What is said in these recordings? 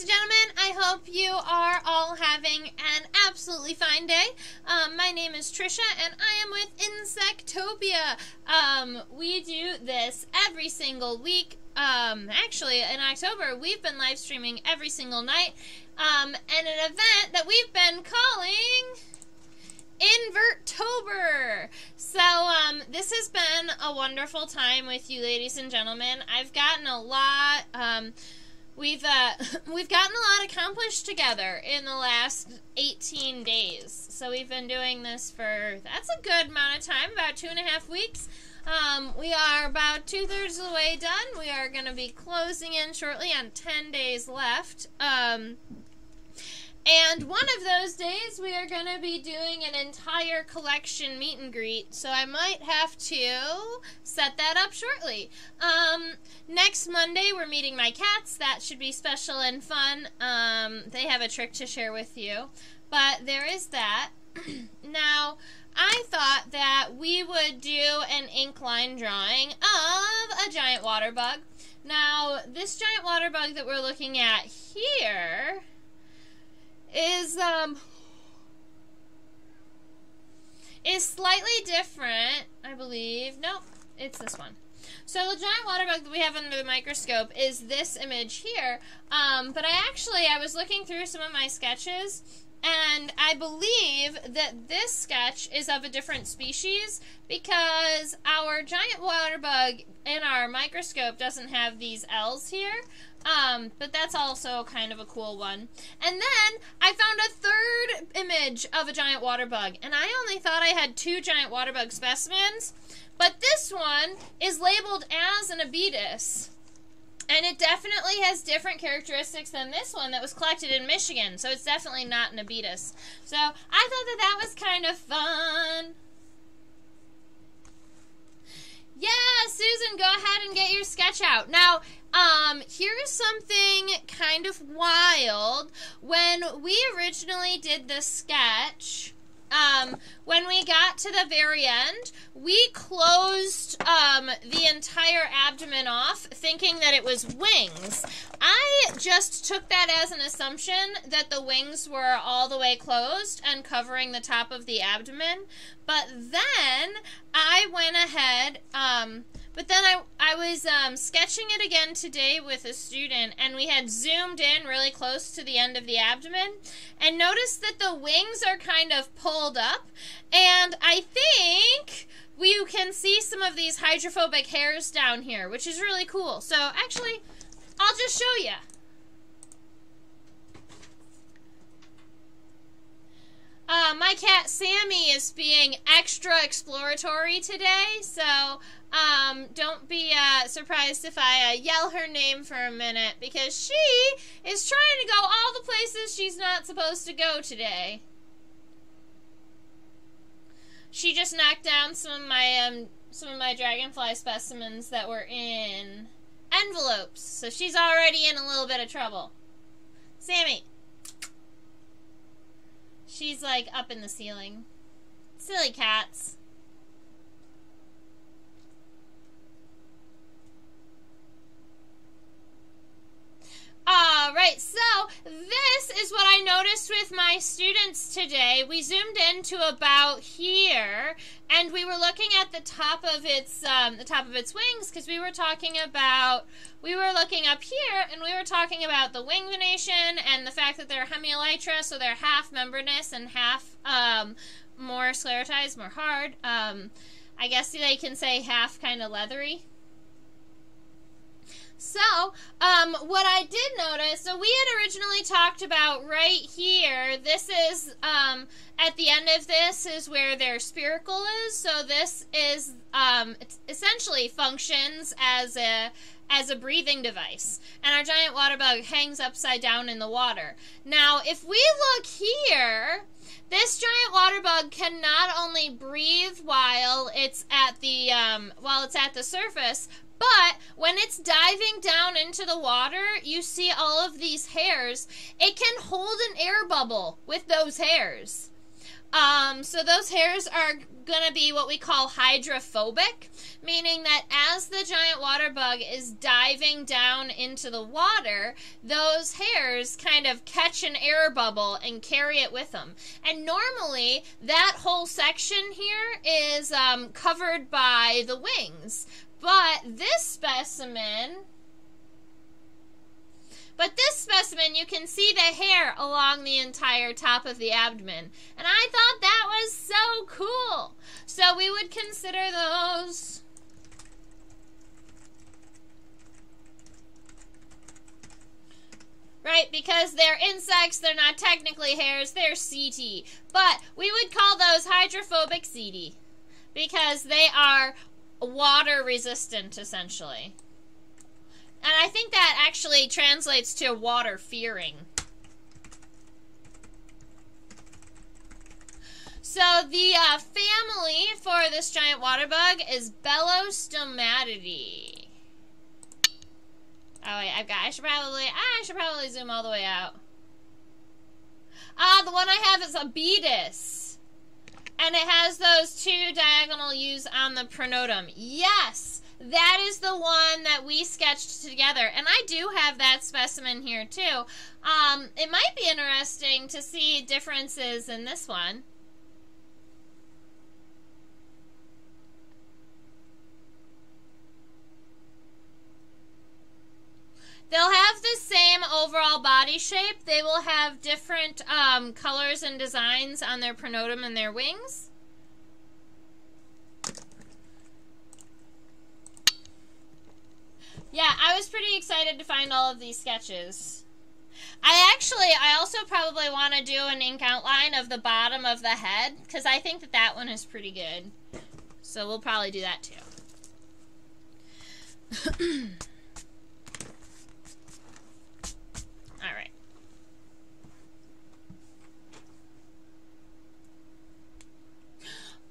ladies and gentlemen. I hope you are all having an absolutely fine day. Um, my name is Trisha, and I am with Insectopia. Um, we do this every single week. Um, actually, in October, we've been live streaming every single night. Um, and an event that we've been calling Invertober. So, um, this has been a wonderful time with you, ladies and gentlemen. I've gotten a lot. Um, we've uh, we've gotten a lot accomplished together in the last 18 days. So we've been doing this for that's a good amount of time, about two and a half weeks. Um, we are about two thirds of the way done. We are going to be closing in shortly on 10 days left. Um, and one of those days, we are going to be doing an entire collection meet and greet, so I might have to set that up shortly. Um, next Monday, we're meeting my cats. That should be special and fun. Um, they have a trick to share with you. But there is that. now, I thought that we would do an ink line drawing of a giant water bug. Now, this giant water bug that we're looking at here is um is slightly different, I believe. Nope, it's this one. So the giant water bug that we have under the microscope is this image here. Um, but I actually, I was looking through some of my sketches, and I believe that this sketch is of a different species because our giant water bug in our microscope doesn't have these L's here. Um, but that's also kind of a cool one. And then I found a third image of a giant water bug, and I only thought I had two giant water bug specimens, but this one is labeled as an abedus. And it definitely has different characteristics than this one that was collected in Michigan, so it's definitely not an abedus. So I thought that that was kind of fun. Yeah, Susan, go ahead and get your sketch out. Now, um, here's something kind of wild. When we originally did this sketch, um, when we got to the very end, we closed um, the entire abdomen off, thinking that it was wings. I just took that as an assumption that the wings were all the way closed and covering the top of the abdomen. But then I went ahead. Um, but then I, I was um, sketching it again today with a student, and we had zoomed in really close to the end of the abdomen, and noticed that the wings are kind of pulled up, and I think we can see some of these hydrophobic hairs down here, which is really cool. So actually, I'll just show you. Uh, my cat Sammy is being extra exploratory today, so um, don't be uh, surprised if I uh, yell her name for a minute because she is trying to go all the places she's not supposed to go today. She just knocked down some of my um, some of my dragonfly specimens that were in envelopes, so she's already in a little bit of trouble. Sammy, she's like up in the ceiling. Silly cats. All right, so this is what I noticed with my students today. We zoomed into about here, and we were looking at the top of its um, the top of its wings because we were talking about we were looking up here, and we were talking about the wing venation and the fact that they're hemielytra, so they're half membranous and half um, more sclerotized, more hard. Um, I guess they can say half kind of leathery. So, um, what I did notice, so we had originally talked about right here, this is, um, at the end of this is where their spiracle is. So this is, um, essentially functions as a, as a breathing device. And our giant water bug hangs upside down in the water. Now, if we look here, this giant water bug can not only breathe while it's at the um, while it's at the surface, but when it's diving down into the water, you see all of these hairs. It can hold an air bubble with those hairs. Um, so those hairs are going to be what we call hydrophobic, meaning that as the giant water bug is diving down into the water, those hairs kind of catch an air bubble and carry it with them. And normally, that whole section here is um, covered by the wings. But this specimen but this specimen, you can see the hair along the entire top of the abdomen. And I thought that was so cool. So we would consider those. Right, because they're insects, they're not technically hairs, they're setae. But we would call those hydrophobic setae because they are water resistant essentially. And I think that actually translates to water fearing. So the uh, family for this giant water bug is Belostomatidae. Oh wait, I've got. I should probably. I should probably zoom all the way out. Ah, the one I have is a Abedus, and it has those two diagonal U's on the pronotum. Yes, that is the one that we sketched together. And I do have that specimen here too. Um, it might be interesting to see differences in this one. They'll have the same overall body shape. They will have different um, colors and designs on their pronotum and their wings. Yeah, I was pretty excited to find all of these sketches. I actually, I also probably want to do an ink outline of the bottom of the head because I think that that one is pretty good. So we'll probably do that too.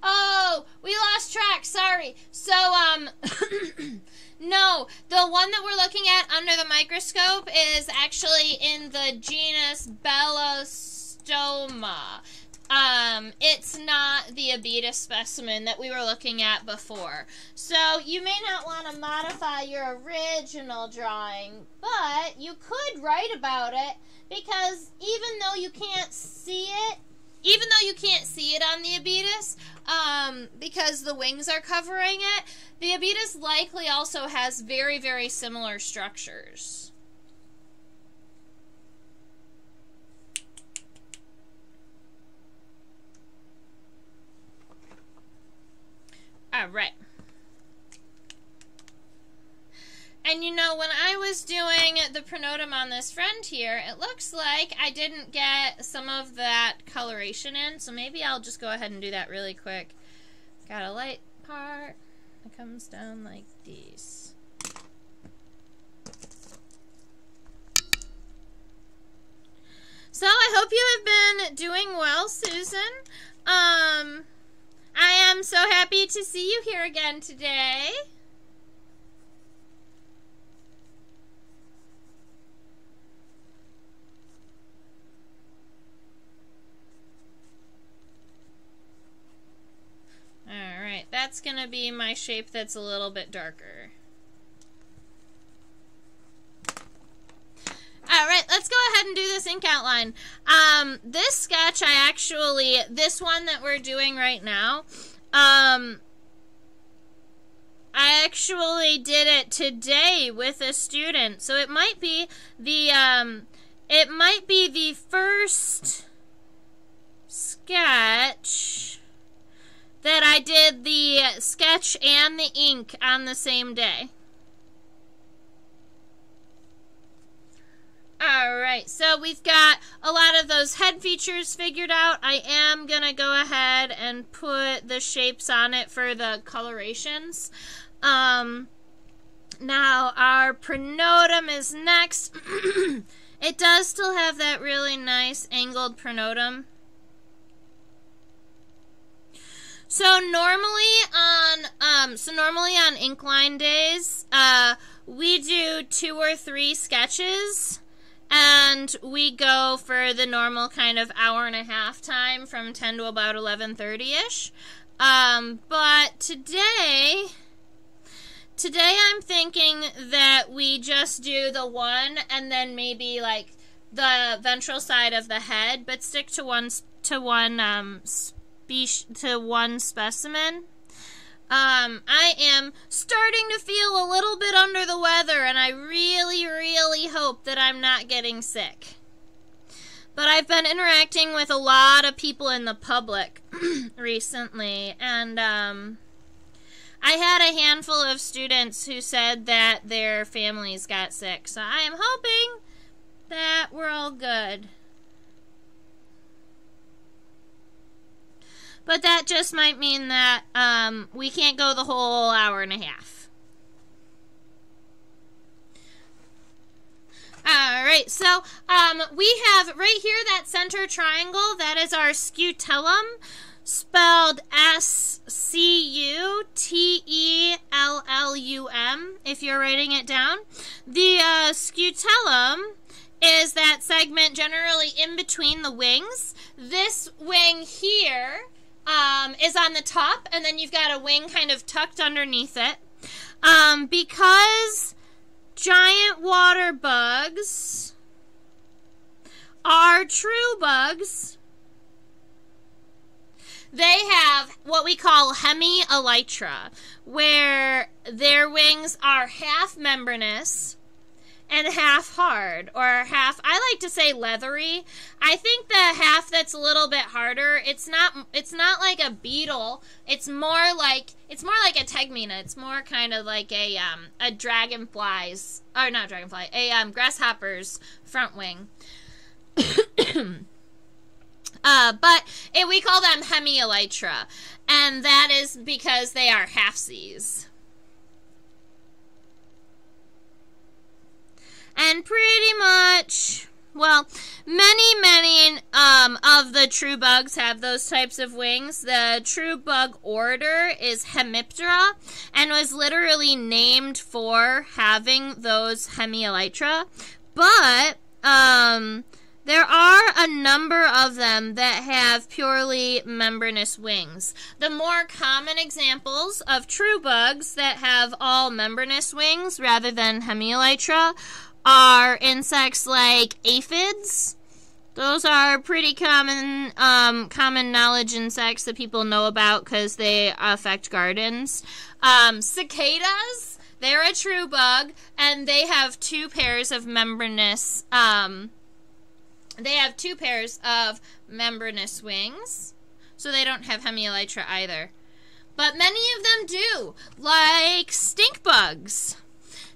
Oh, we lost track. Sorry. So, um, No, the one that we're looking at under the microscope is actually in the genus Belostoma. Um, it's not the Abedus specimen that we were looking at before. So you may not want to modify your original drawing, but you could write about it because even though you can't see it, even though you can't see it on the Abedus, um, because the wings are covering it, the Abedus likely also has very, very similar structures. All right. And you know, when I was doing the pronotum on this friend here, it looks like I didn't get some of that coloration in, so maybe I'll just go ahead and do that really quick. Got a light part that comes down like this. So I hope you have been doing well, Susan. Um, I am so happy to see you here again today. Alright, that's going to be my shape that's a little bit darker. Alright, let's go ahead and do this ink outline. Um, this sketch, I actually, this one that we're doing right now, um, I actually did it today with a student. So it might be the, um, it might be the first sketch that I did the sketch and the ink on the same day. Alright, so we've got a lot of those head features figured out. I am going to go ahead and put the shapes on it for the colorations. Um, now, our pronotum is next. it does still have that really nice angled pronotum. So normally on um so normally on Inkline days, uh we do two or three sketches and we go for the normal kind of hour and a half time from 10 to about 11:30ish. Um, but today today I'm thinking that we just do the one and then maybe like the ventral side of the head, but stick to one to one um spe- to one specimen. Um, I am starting to feel a little bit under the weather, and I really, really hope that I'm not getting sick. But I've been interacting with a lot of people in the public recently, and um, I had a handful of students who said that their families got sick. So I am hoping that we're all good. But that just might mean that um, we can't go the whole hour and a half. All right, so um, we have right here that center triangle. That is our scutellum, spelled S C U T E L L U M. If you're writing it down, the uh, scutellum is that segment generally in between the wings. This wing here um, is on the top, and then you've got a wing kind of tucked underneath it. Um, because giant water bugs are true bugs, they have what we call hemielytra, where their wings are half membranous and half hard or half I like to say leathery. I think the half that's a little bit harder, it's not it's not like a beetle. It's more like it's more like a tegmina. It's more kind of like a um a dragonfly's or not dragonfly, a um grasshopper's front wing. uh, but it, we call them hemielytra, and that is because they are halfsies. And pretty much well, many, many um, of the true bugs have those types of wings. The true bug order is Hemiptera and was literally named for having those hemielytra. But um, there are a number of them that have purely membranous wings. The more common examples of true bugs that have all membranous wings rather than hemielytra are insects like aphids. Those are pretty common um, common knowledge insects that people know about because they affect gardens. Um, cicadas, they're a true bug, and they have two pairs of membranous. Um, they have two pairs of membranous wings, so they don't have hemielytra either. But many of them do, like stink bugs.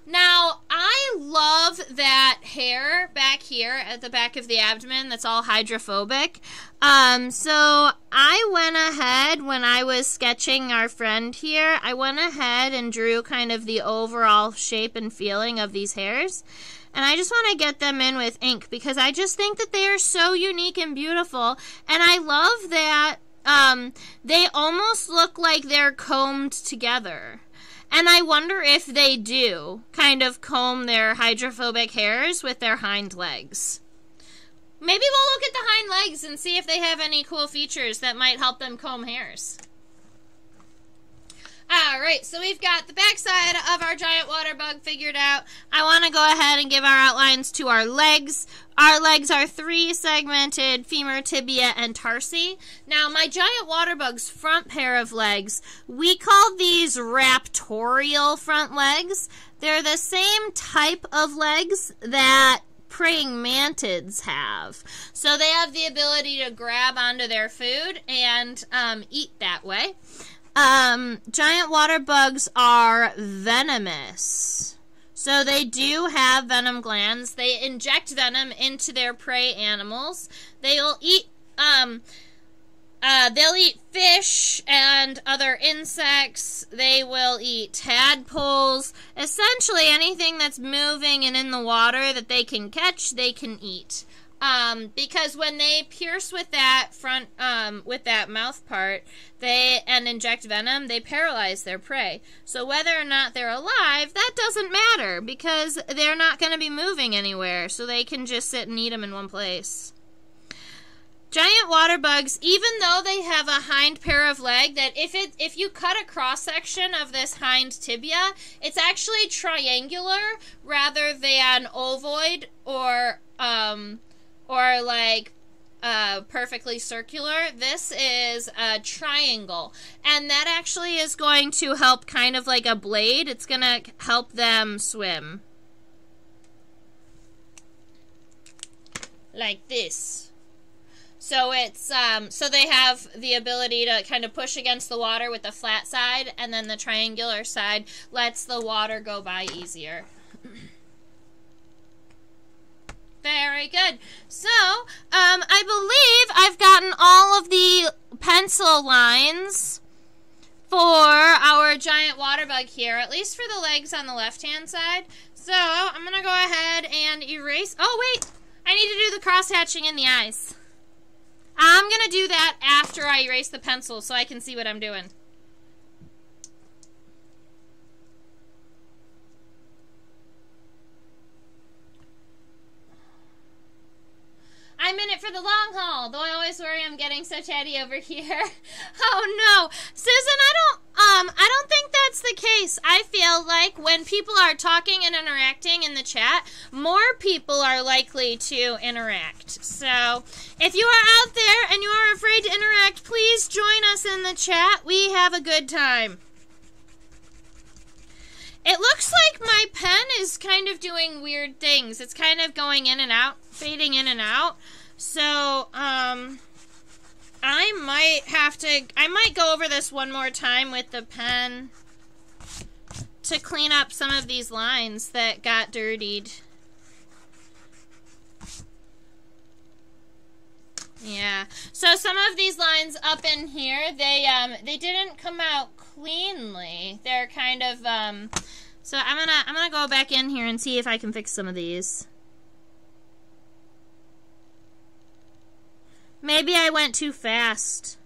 Now, I love that hair back here at the back of the abdomen that's all hydrophobic. Um, so I went ahead when I was sketching our friend here, I went ahead and drew kind of the overall shape and feeling of these hairs. And I just want to get them in with ink because I just think that they are so unique and beautiful. And I love that um, they almost look like they're combed together. And I wonder if they do kind of comb their hydrophobic hairs with their hind legs. Maybe we'll look at the hind legs and see if they have any cool features that might help them comb hairs. Alright, so we've got the backside of our giant water bug figured out. I want to go ahead and give our outlines to our legs. Our legs are three segmented femur, tibia, and tarsi. Now, my giant water bug's front pair of legs, we call these raptorial front legs. They're the same type of legs that praying mantids have. So they have the ability to grab onto their food and um, eat that way. Um, giant water bugs are venomous. So they do have venom glands. They inject venom into their prey animals. They'll eat um uh, they'll eat fish and other insects. They will eat tadpoles. Essentially, anything that's moving and in the water that they can catch, they can eat. Um, because when they pierce with that front, um, with that mouth part, they and inject venom, they paralyze their prey. So whether or not they're alive, that doesn't matter because they're not going to be moving anywhere. So they can just sit and eat them in one place. Giant water bugs, even though they have a hind pair of leg, that if it if you cut a cross section of this hind tibia, it's actually triangular rather than ovoid or um or like uh, perfectly circular. This is a triangle. And that actually is going to help kind of like a blade. It's going to help them swim. Like this. So it's um, so they have the ability to kind of push against the water with the flat side, and then the triangular side lets the water go by easier. Very good. So, um, I believe I've gotten all of the pencil lines for our giant water bug here, at least for the legs on the left-hand side. So, I'm going to go ahead and erase... Oh, wait! I need to do the cross-hatching in the eyes. I'm going to do that after I erase the pencil so I can see what I'm doing. I'm in it for the long haul, though I always worry I'm getting so chatty over here. oh no. Susan, I don't um I don't think that's the case. I feel like when people are talking and interacting in the chat, more people are likely to interact. So, if you are out there and you are afraid to interact, please join us in the chat. We have a good time. It looks like my pen is kind of doing weird things. It's kind of going in and out, fading in and out. So, um, I might have to, I might go over this one more time with the pen to clean up some of these lines that got dirtied. Yeah. So some of these lines up in here, they um they didn't come out cleanly. They're kind of um so I'm to I'm to go back in here and see if I can fix some of these. Maybe I went too fast.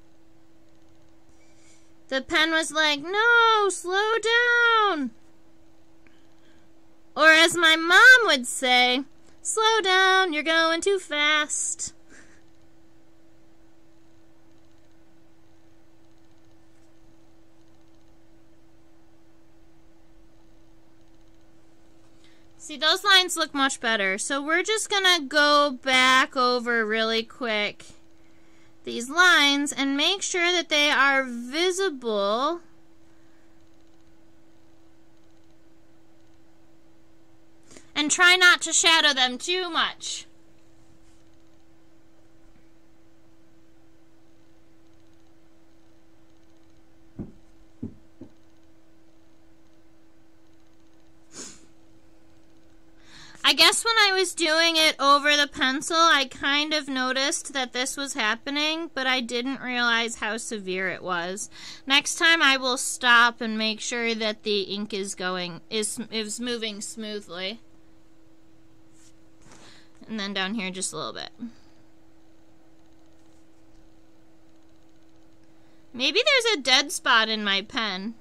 The pen was like, no, slow down. Or as my mom would say, slow down, you're going too fast. See, those lines look much better. So we're just going to go back over really quick these lines and make sure that they are visible and try not to shadow them too much. I guess when I was doing it over the pencil, I kind of noticed that this was happening, but I didn't realize how severe it was. Next time I will stop and make sure that the ink is going, is, is moving smoothly. And then down here just a little bit. Maybe there's a dead spot in my pen.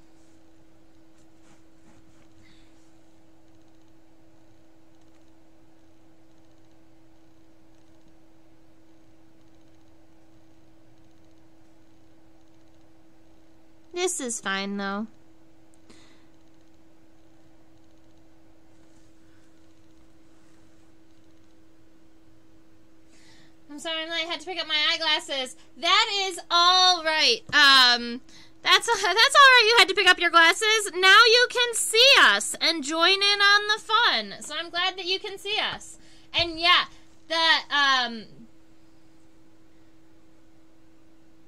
This is fine, though. I'm sorry, I had to pick up my eyeglasses. That is all right. Um, that's that's all right. You had to pick up your glasses. Now you can see us and join in on the fun. So I'm glad that you can see us. And yeah, the um,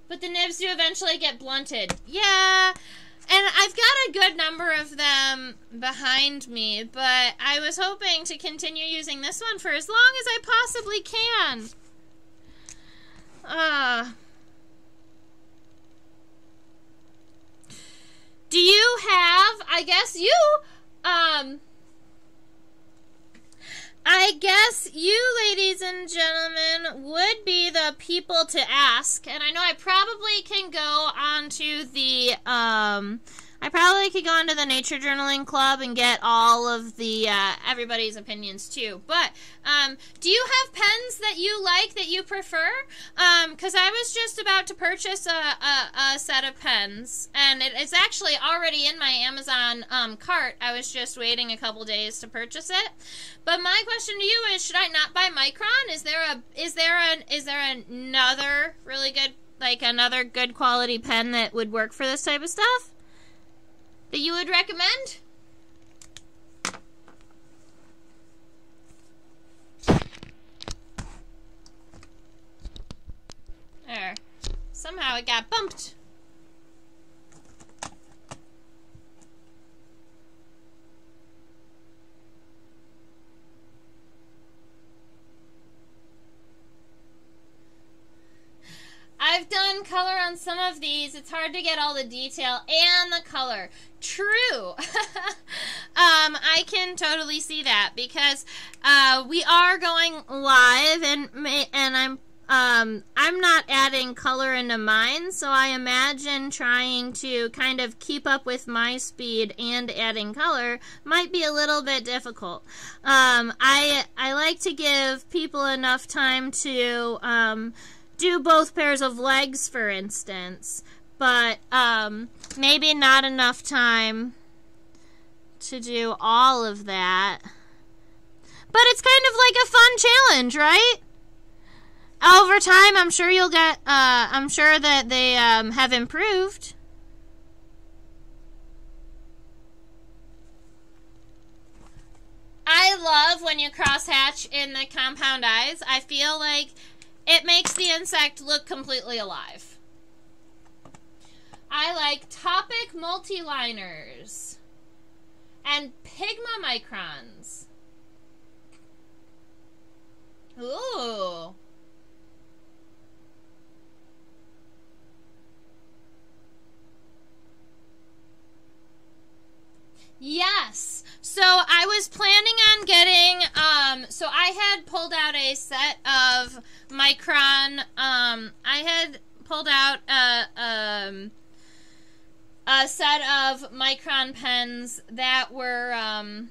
but the nibs do eventually get blunted. Yeah, and I've got a good number of them behind me, but I was hoping to continue using this one for as long as I possibly can. Uh, do you have, I guess you, um, I guess you, ladies and gentlemen, would be the people to ask. And I know I probably can go onto the um I probably could go onto the Nature Journaling Club and get all of the uh, everybody's opinions too. But um, do you have pens that you like that you prefer? Because um, I was just about to purchase a, a, a, set of pens, and it is actually already in my Amazon um, cart. I was just waiting a couple days to purchase it. But my question to you is: Should I not buy Micron? Is there a is there an is there another really good like another good quality pen that would work for this type of stuff? That you would recommend? There. Somehow it got bumped. I've done color on some of these. It's hard to get all the detail and the color. True. um, I can totally see that because uh, we are going live, and and I'm um, I'm not adding color into mine, so I imagine trying to kind of keep up with my speed and adding color might be a little bit difficult. Um, I I like to give people enough time to um, do both pairs of legs, for instance, but um, maybe not enough time to do all of that. But it's kind of like a fun challenge, right? Over time, I'm sure you'll get. Uh, I'm sure that they um, have improved. I love when you cross hatch in the compound eyes. I feel like it makes the insect look completely alive. I like Copic multiliners and Pigma microns. Ooh. Yes. So I was planning on getting um so I had pulled out a set of Micron um I had pulled out a um a set of Micron pens that were um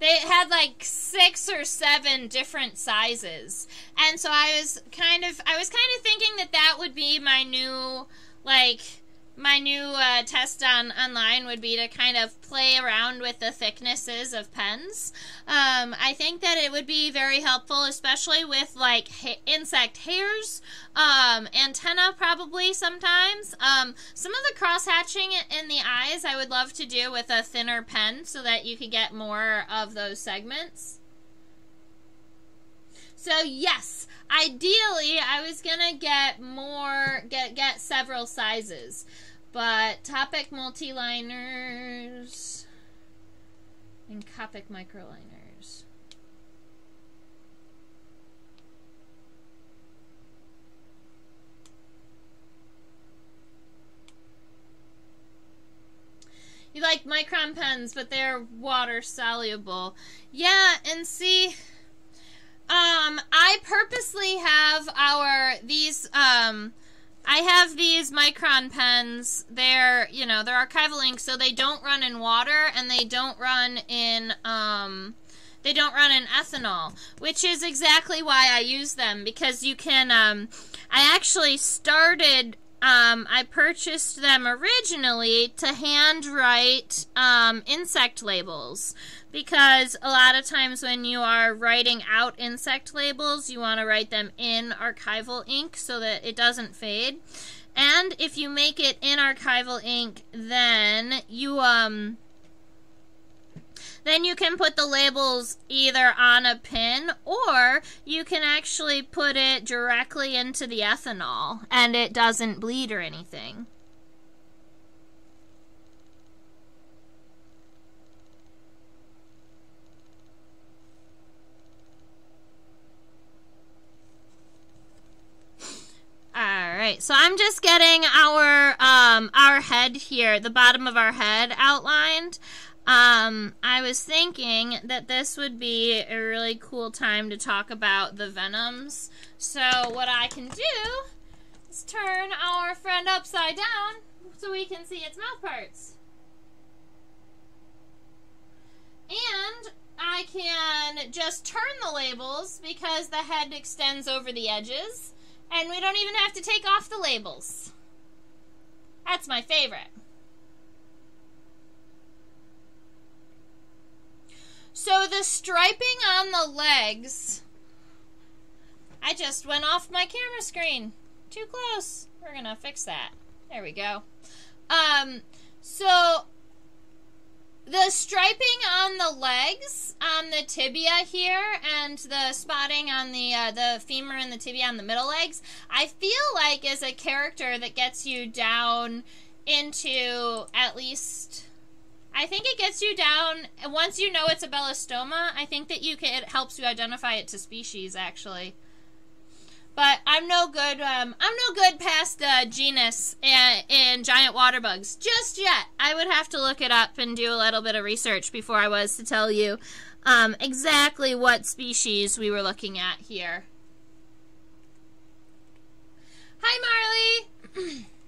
they had like six or seven different sizes. And so I was kind of I was kind of thinking that that would be my new like my new uh, test on online would be to kind of play around with the thicknesses of pens. Um, I think that it would be very helpful, especially with like ha- insect hairs, um, antenna probably sometimes. Um, some of the cross hatching in the eyes I would love to do with a thinner pen so that you could get more of those segments. So yes, ideally I was gonna get more, get get several sizes. But Copic multiliners and Copic microliners. You like micron pens, but they're water soluble. Yeah, and see, um, I purposely have our these um I have these Micron pens. They're, you know, they're archival ink, so they don't run in water and they don't run in, um, they don't run in ethanol, which is exactly why I use them because you can, um, I actually started um, I purchased them originally to handwrite um, insect labels because a lot of times when you are writing out insect labels, you want to write them in archival ink so that it doesn't fade. And if you make it in archival ink, then you um then you can put the labels either on a pin or you can actually put it directly into the ethanol and it doesn't bleed or anything. All right, so I'm just getting our um, our head here, the bottom of our head outlined. Um, I was thinking that this would be a really cool time to talk about the venoms. So what I can do is turn our friend upside down so we can see its mouth parts. And I can just turn the labels because the head extends over the edges and we don't even have to take off the labels. That's my favorite. So the striping on the legs, I just went off my camera screen. Too close. We're going to fix that. There we go. Um, so the striping on the legs, on the tibia here, and the spotting on the uh, the femur and the tibia on the middle legs, I feel like is a character that gets you down into at least. I think it gets you down once you know it's a belostoma. I think that you can, it helps you identify it to species actually. But I'm no good. Um, I'm no good past uh, genus in giant water bugs just yet. I would have to look it up and do a little bit of research before I was to tell you um, exactly what species we were looking at here. Hi, Marley.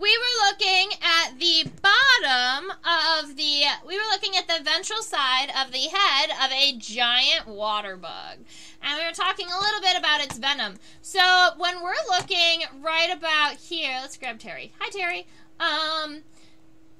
we were looking at the bottom of the, we were looking at the ventral side of the head of a giant water bug. And we were talking a little bit about its venom. So when we're looking right about here, let's grab Terry. Hi, Terry. Um,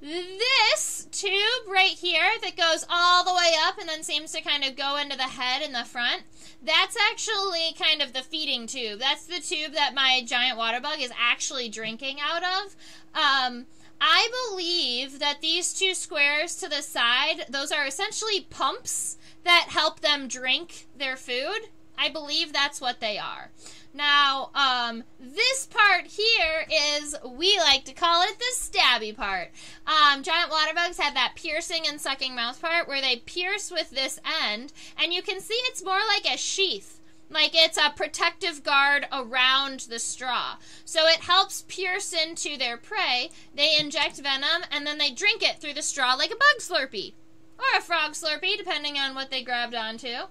this tube right here that goes all the way up and then seems to kind of go into the head in the front, that's actually kind of the feeding tube. That's the tube that my giant water bug is actually drinking out of. Um, I believe that these two squares to the side, those are essentially pumps that help them drink their food. I believe that's what they are. Now, um, this part here is, we like to call it the stabby part. Um, giant water bugs have that piercing and sucking mouth part where they pierce with this end, and you can see it's more like a sheath. Like it's a protective guard around the straw. So it helps pierce into their prey. They inject venom, and then they drink it through the straw like a bug slurpee. Or a frog slurpee, depending on what they grabbed onto.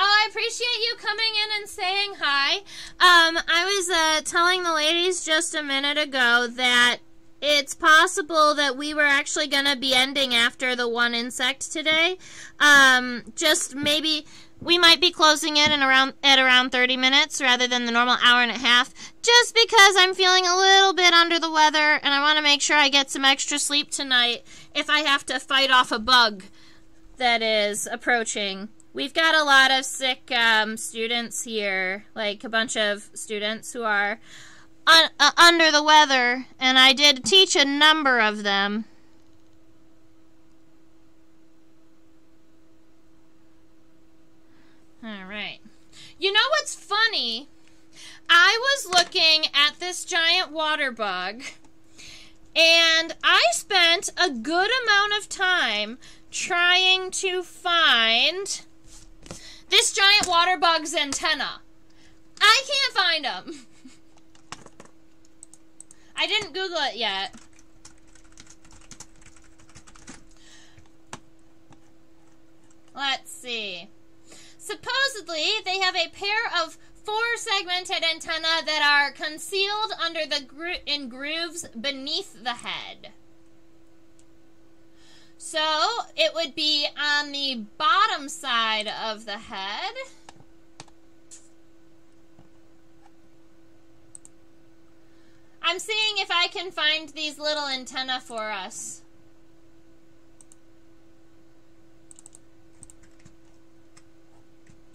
Oh, I appreciate you coming in and saying hi. Um, I was uh, telling the ladies just a minute ago that it's possible that we were actually going to be ending after the one insect today. Um, just maybe we might be closing it in around at around 30 minutes rather than the normal hour and a half just because I'm feeling a little bit under the weather and I want to make sure I get some extra sleep tonight if I have to fight off a bug that is approaching. We've got a lot of sick um, students here, like a bunch of students who are un uh, under the weather, and I did teach a number of them. All right. You know what's funny? I was looking at this giant water bug, and I spent a good amount of time trying to find this giant water bug's antenna. I can't find them. I didn't Google it yet. Let's see. Supposedly, they have a pair of four segmented antennae that are concealed under the gro in grooves beneath the head. So it would be on the bottom side of the head. I'm seeing if I can find these little antenna for us.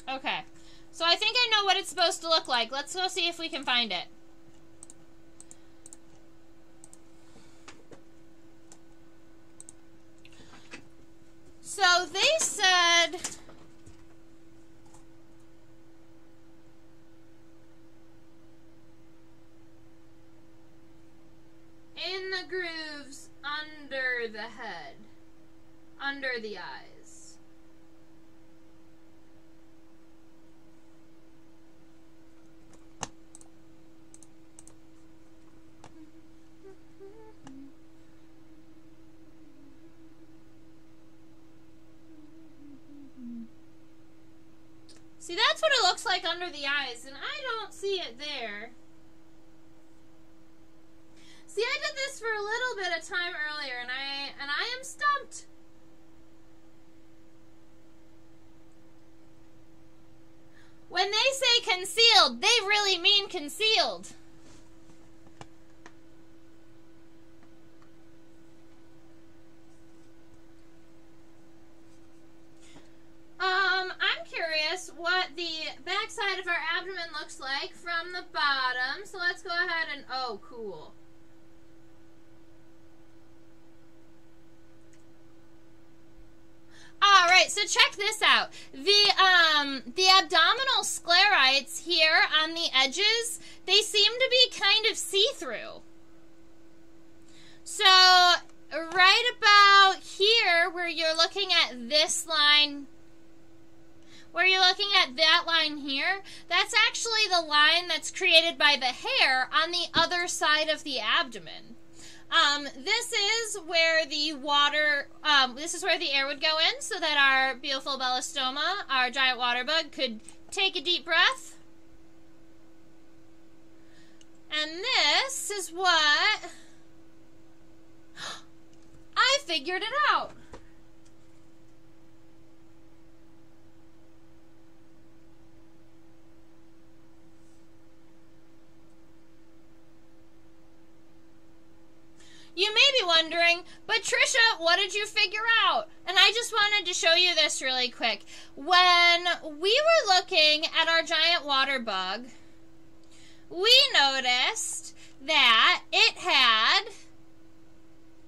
Okay. So I think I know what it's supposed to look like. Let's go see if we can find it. So they said in the grooves under the head, under the eyes. See, that's what it looks like under the eyes, and I don't see it there. See, I did this for a little bit of time earlier, and I and I am stumped. When they say concealed, they really mean concealed. Um, I'm curious what the backside of our abdomen looks like from the bottom. So let's go ahead and, oh, cool. All right, so check this out. The um the abdominal sclerites here on the edges, they seem to be kind of see-through. So right about here where you're looking at this line where you're looking at that line here, that's actually the line that's created by the hair on the other side of the abdomen. Um, this is where the water, um, this is where the air would go in so that our beautiful Beophilobelastoma, our giant water bug, could take a deep breath. And this is what I figured it out. You may be wondering, but Trisha, what did you figure out? And I just wanted to show you this really quick. When we were looking at our giant water bug, we noticed that it had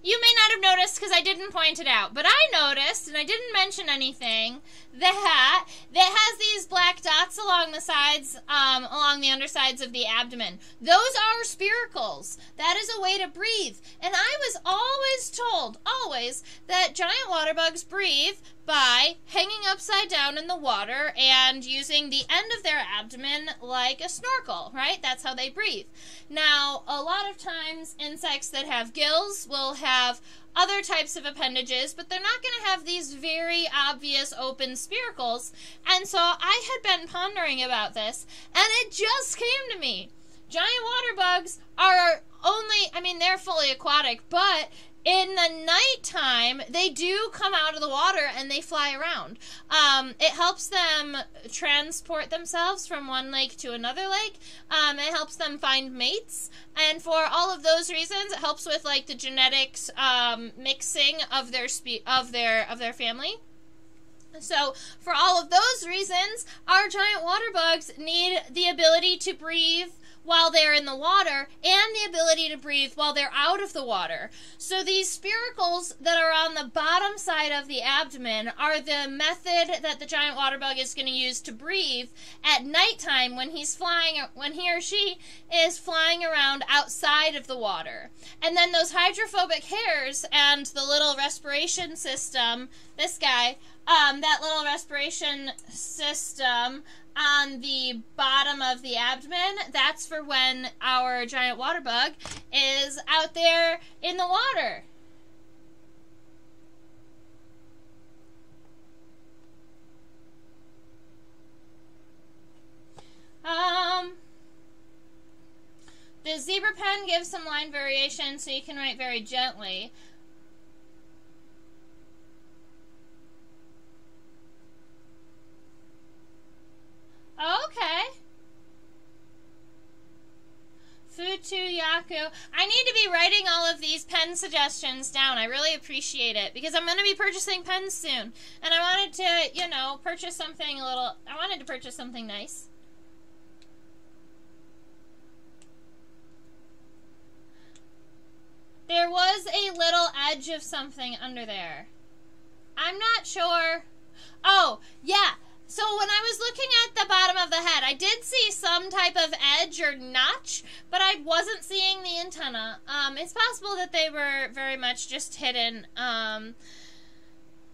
you may not have noticed because I didn't point it out, but I noticed, and I didn't mention anything, that that has these black dots along the sides, um, along the undersides of the abdomen. Those are spiracles. That is a way to breathe. And I was always told, always, that giant water bugs breathe by hanging upside down in the water and using the end of their abdomen like a snorkel, right? That's how they breathe. Now, a lot of times, insects that have gills will have other types of appendages, but they're not going to have these very obvious open spiracles. And so I had been pondering about this, and it just came to me. Giant water bugs are only, I mean, they're fully aquatic, but in the nighttime, they do come out of the water and they fly around. Um, it helps them transport themselves from one lake to another lake. Um, it helps them find mates, and for all of those reasons, it helps with like the genetics um, mixing of their spe- of their of their family. So, for all of those reasons, our giant water bugs need the ability to breathe while they're in the water and the ability to breathe while they're out of the water. So these spiracles that are on the bottom side of the abdomen are the method that the giant water bug is going to use to breathe at nighttime when he's flying when he or she is flying around outside of the water. And then those hydrophobic hairs and the little respiration system, this guy, um, that little respiration system on the bottom of the abdomen, that's for when our giant water bug is out there in the water. Um, the zebra pen gives some line variation so you can write very gently. Okay. Futu Yaku. I need to be writing all of these pen suggestions down. I really appreciate it because I'm going to be purchasing pens soon. And I wanted to, you know, purchase something a little. I wanted to purchase something nice. There was a little edge of something under there. I'm not sure. Oh, yeah. So when I was looking at the bottom of the head, I did see some type of edge or notch, but I wasn't seeing the antenna. Um, it's possible that they were very much just hidden. Um,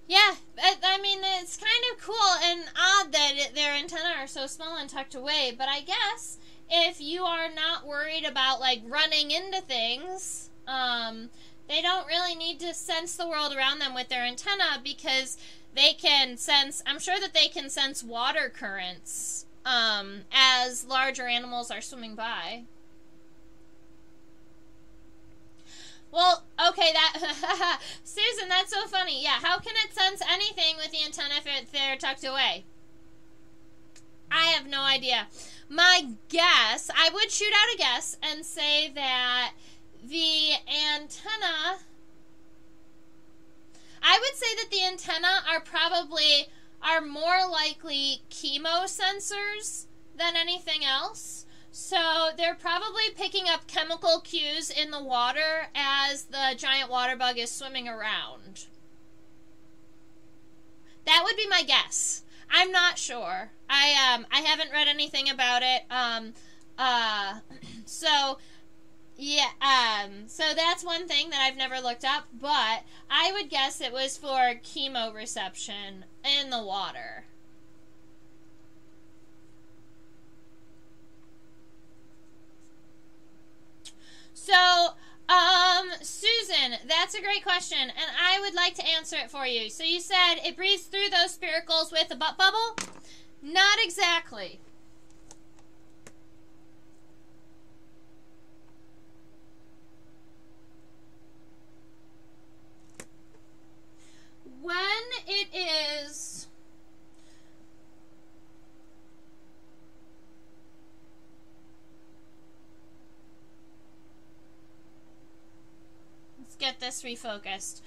yeah, I, I, mean it's kind of cool and odd that it, their antennae are so small and tucked away. But I guess if you are not worried about like running into things, um, they don't really need to sense the world around them with their antenna because they can sense, I'm sure that they can sense water currents um, as larger animals are swimming by. Well, okay, that Susan, that's so funny. Yeah, how can it sense anything with the antenna if they're tucked away? I have no idea. My guess, I would shoot out a guess and say that the antenna. I would say that the antenna are probably are more likely chemosensors than anything else. So they're probably picking up chemical cues in the water as the giant water bug is swimming around. That would be my guess. I'm not sure. I um I haven't read anything about it. Um uh so yeah, um so that's one thing that I've never looked up, but I would guess it was for chemoreception in the water. So, um, Susan, that's a great question, and I would like to answer it for you. So you said it breathes through those spiracles with a butt bubble? Not exactly. When it is get this refocused.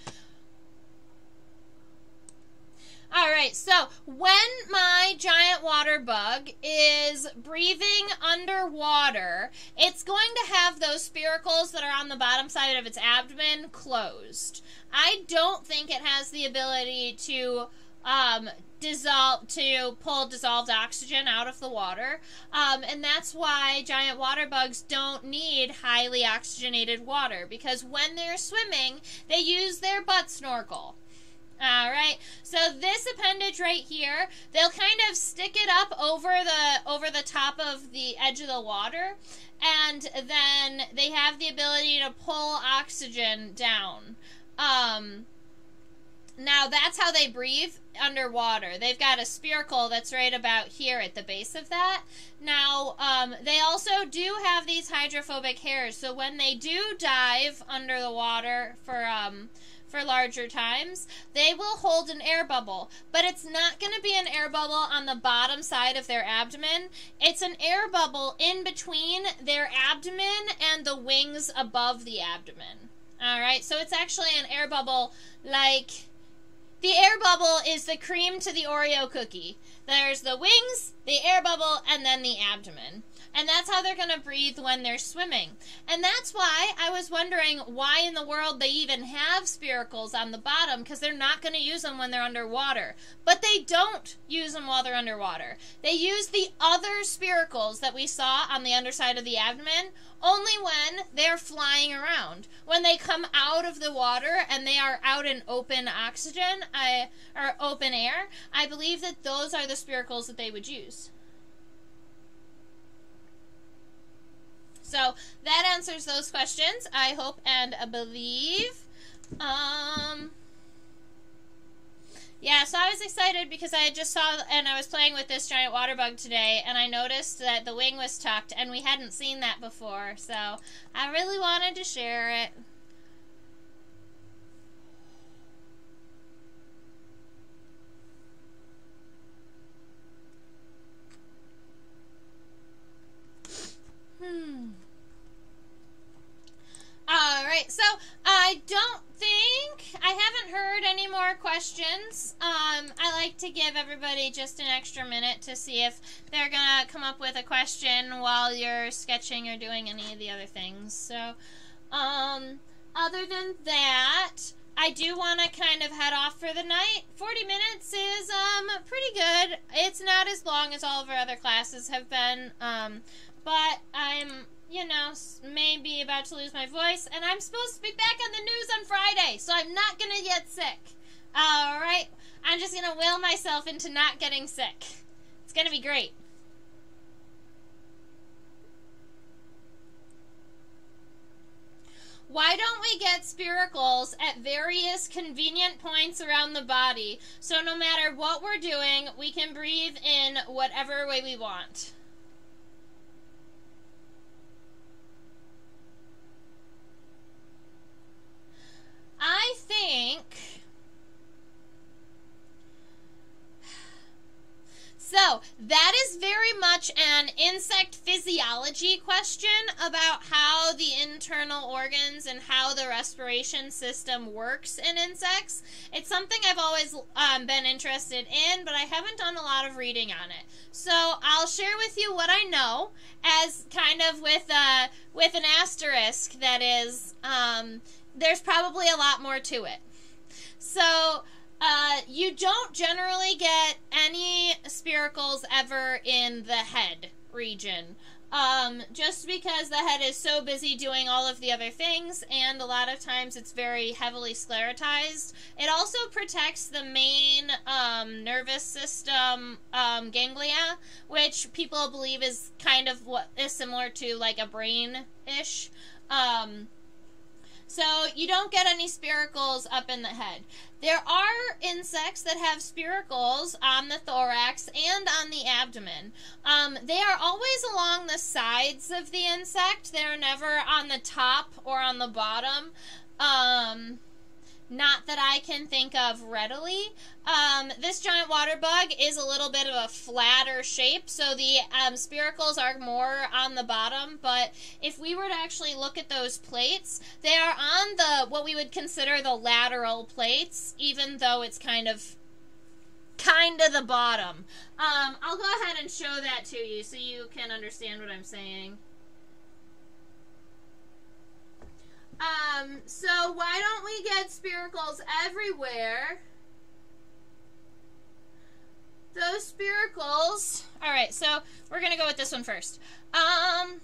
All right, so when my giant water bug is breathing underwater, it's going to have those spiracles that are on the bottom side of its abdomen closed. I don't think it has the ability to um, dissolve to pull dissolved oxygen out of the water, um, and that's why giant water bugs don't need highly oxygenated water because when they're swimming, they use their butt snorkel. All right. So this appendage right here, they'll kind of stick it up over the over the top of the edge of the water, and then they have the ability to pull oxygen down. Um, now that's how they breathe underwater. They've got a spiracle that's right about here at the base of that. Now, um, they also do have these hydrophobic hairs, so when they do dive under the water for um, for larger times, they will hold an air bubble, but it's not going to be an air bubble on the bottom side of their abdomen. It's an air bubble in between their abdomen and the wings above the abdomen. All right, so it's actually an air bubble like the air bubble is the cream to the Oreo cookie. There's the wings, the air bubble, and then the abdomen. And that's how they're going to breathe when they're swimming. And that's why I was wondering why in the world they even have spiracles on the bottom because they're not going to use them when they're underwater. But they don't use them while they're underwater. They use the other spiracles that we saw on the underside of the abdomen only when they're flying around. When they come out of the water and they are out in open oxygen I, or open air, I believe that those are the spiracles that they would use. So that answers those questions, I hope and believe. Um, yeah, so I was excited because I just saw and I was playing with this giant water bug today and I noticed that the wing was tucked and we hadn't seen that before. So I really wanted to share it. Hmm. All right, so I don't think I haven't heard any more questions. Um, I like to give everybody just an extra minute to see if they're gonna come up with a question while you're sketching or doing any of the other things. So, um, other than that, I do want to kind of head off for the night. 40 minutes is um pretty good. It's not as long as all of our other classes have been. Um, but I'm you know, maybe about to lose my voice, and I'm supposed to be back on the news on Friday, so I'm not gonna get sick. Alright? I'm just gonna will myself into not getting sick. It's gonna be great. Why don't we get spiracles at various convenient points around the body so no matter what we're doing, we can breathe in whatever way we want? I think So, that is very much an insect physiology question about how the internal organs and how the respiration system works in insects. It's something I've always um, been interested in, but I haven't done a lot of reading on it. So, I'll share with you what I know as kind of with a with an asterisk that is um, there's probably a lot more to it. So, uh, you don't generally get any spiracles ever in the head region. Um, just because the head is so busy doing all of the other things, and a lot of times it's very heavily sclerotized. It also protects the main um, nervous system um, ganglia, which people believe is kind of what is similar to like a brain ish. So you don't get any spiracles up in the head. There are insects that have spiracles on the thorax and on the abdomen. Um, they are always along the sides of the insect. They're never on the top or on the bottom. Um, not that I can think of readily. Um, this giant water bug is a little bit of a flatter shape, so the um, spiracles are more on the bottom. But if we were to actually look at those plates, they are on the what we would consider the lateral plates, even though it's kind of kind of the bottom. Um, I'll go ahead and show that to you so you can understand what I'm saying. Um, so why don't we get spiracles everywhere? Those spiracles. All right, so we're going to go with this one first. Um,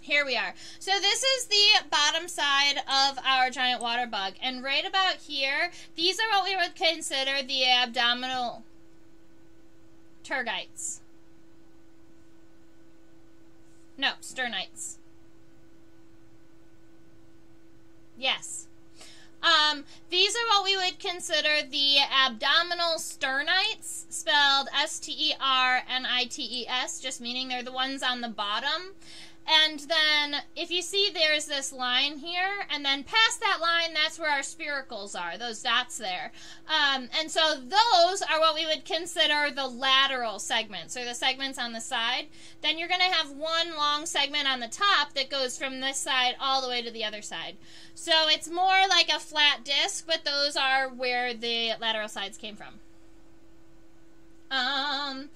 here we are. So this is the bottom side of our giant water bug. And right about here, these are what we would consider the abdominal tergites. No, sternites. Yes. Um, these are what we would consider the abdominal sternites, spelled S T E R N I T E S, just meaning they're the ones on the bottom. And then if you see there's this line here, and then past that line, that's where our spiracles are, those dots there. Um, and so those are what we would consider the lateral segments, or the segments on the side. Then you're going to have one long segment on the top that goes from this side all the way to the other side. So it's more like a flat disc, but those are where the lateral sides came from. Um,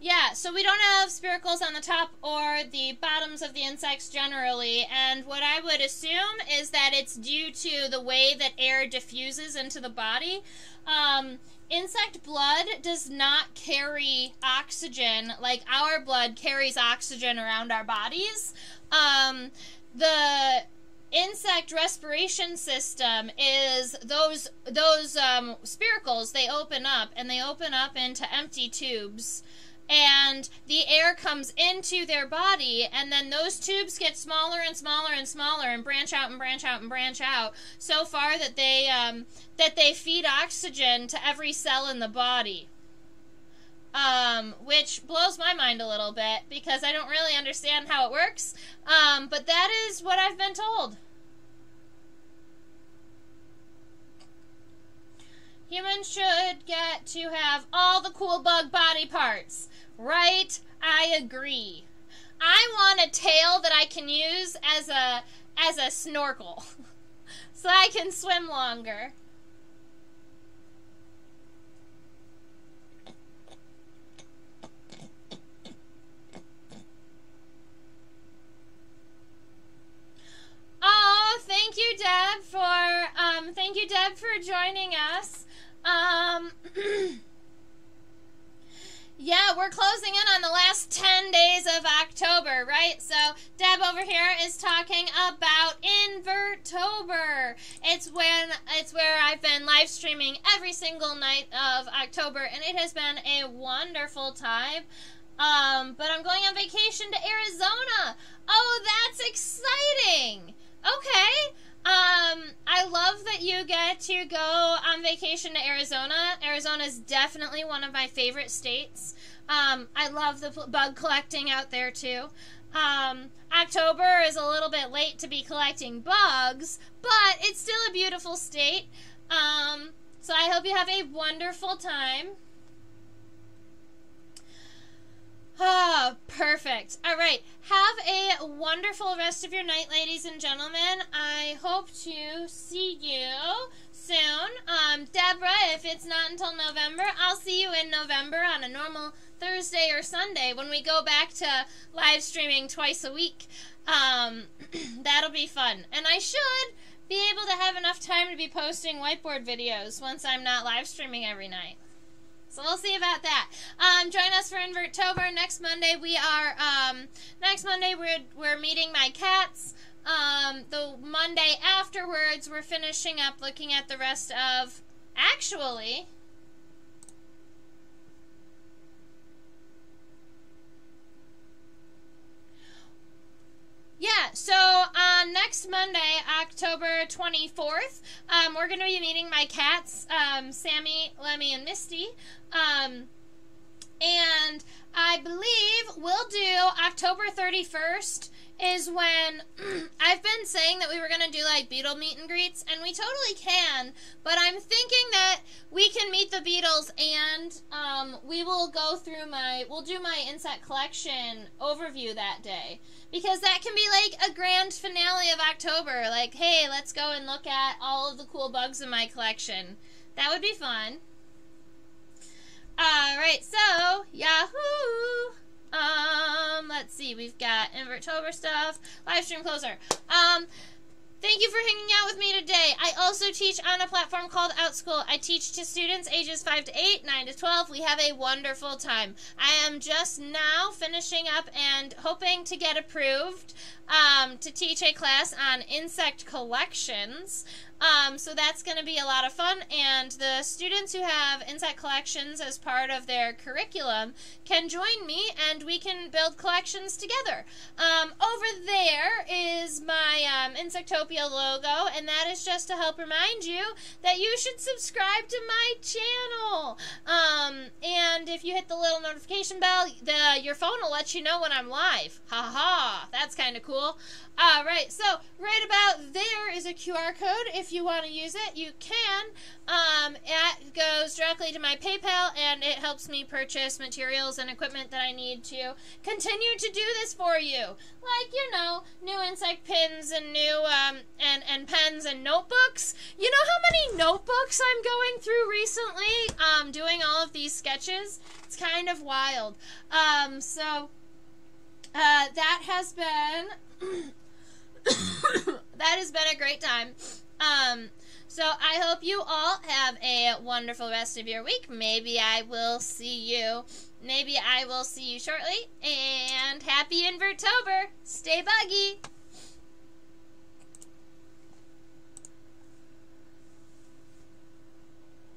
yeah, so we don't have spiracles on the top or the bottoms of the insects generally, and what I would assume is that it's due to the way that air diffuses into the body. Um, insect blood does not carry oxygen like our blood carries oxygen around our bodies. Um, the insect respiration system is those those um, spiracles they open up and they open up into empty tubes and the air comes into their body and then those tubes get smaller and smaller and smaller and branch out and branch out and branch out so far that they um, that they feed oxygen to every cell in the body. Um, which blows my mind a little bit because I don't really understand how it works. Um, but that is what I've been told. Humans should get to have all the cool bug body parts. Right? I agree. I want a tail that I can use as a as a snorkel. so I can swim longer. Oh, thank you, Deb, for um, thank you, Deb, for joining us. Um. Yeah, we're closing in on the last 10 days of October, right? So, Deb over here is talking about Invertober. It's when it's where I've been live streaming every single night of October and it has been a wonderful time. Um, but I'm going on vacation to Arizona. Oh, that's exciting. Okay. Um, I love that you get to go on vacation to Arizona. Arizona is definitely one of my favorite states. Um, I love the bug collecting out there too. Um, October is a little bit late to be collecting bugs, but it's still a beautiful state. Um, so I hope you have a wonderful time. Ah, perfect. All right. Have a wonderful rest of your night, ladies and gentlemen. I hope to see you soon. Um, Deborah, if it's not until November, I'll see you in November on a normal Thursday or Sunday when we go back to live streaming twice a week. Um, that'll be fun. And I should be able to have enough time to be posting whiteboard videos once I'm not live streaming every night. So we'll see about that. Um, join us for Invertober next Monday. We are um, next Monday. We're we're meeting my cats. Um, the Monday afterwards, we're finishing up looking at the rest of. Actually, Yeah, so on uh, next Monday, October 24th, um, we're going to be meeting my cats, um, Sammy, Lemmy, and Misty. Um, and I believe we'll do October 31st is when I've been saying that we were going to do like beetle meet and greets, and we totally can, but I'm thinking that we can meet the beetles and um, we will go through my, we'll do my insect collection overview that day. Because that can be like a grand finale of October. Like, hey, let's go and look at all of the cool bugs in my collection. That would be fun. Alright, so, Yahoo! Um, let's see, we've got Invertober stuff, live stream closer. Um, Thank you for hanging out with me today. I also teach on a platform called OutSchool. I teach to students ages 5 to 8, 9 to 12. We have a wonderful time. I am just now finishing up and hoping to get approved um, to teach a class on insect collections. Um, so that's going to be a lot of fun, and the students who have insect collections as part of their curriculum can join me, and we can build collections together. Um, over there is my um, Insectopia logo, and that is just to help remind you that you should subscribe to my channel. Um, and if you hit the little notification bell, the your phone will let you know when I'm live. Ha ha! That's kind of cool. All right, so right about there is a QR code. If you want to use it, you can. Um, it goes directly to my PayPal, and it helps me purchase materials and equipment that I need to continue to do this for you. Like you know, new insect pins and new um, and and pens and notebooks. You know how many notebooks I'm going through recently? Um, doing all of these sketches. It's kind of wild. Um, so uh, that has been. that has been a great time. Um, so I hope you all have a wonderful rest of your week. Maybe I will see you. Maybe I will see you shortly. And happy Invertober. Stay buggy.